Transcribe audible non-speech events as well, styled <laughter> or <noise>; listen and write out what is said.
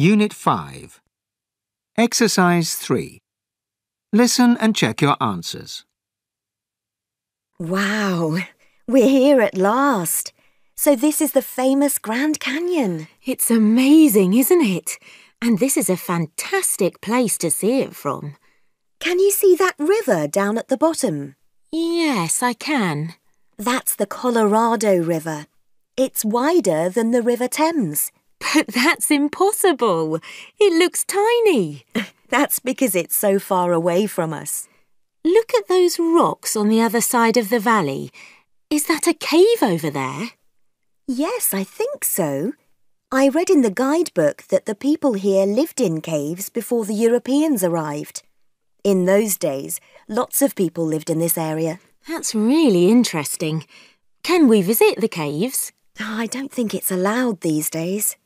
Unit 5. Exercise 3. Listen and check your answers. Wow, we're here at last. So this is the famous Grand Canyon. It's amazing, isn't it? And this is a fantastic place to see it from. Can you see that river down at the bottom? Yes, I can. That's the Colorado River. It's wider than the River Thames. But that's impossible. It looks tiny. <laughs> That's because it's so far away from us. Look at those rocks on the other side of the valley. Is that a cave over there? Yes, I think so. I read in the guidebook that the people here lived in caves before the Europeans arrived. In those days, lots of people lived in this area. That's really interesting. Can we visit the caves? I don't think it's allowed these days.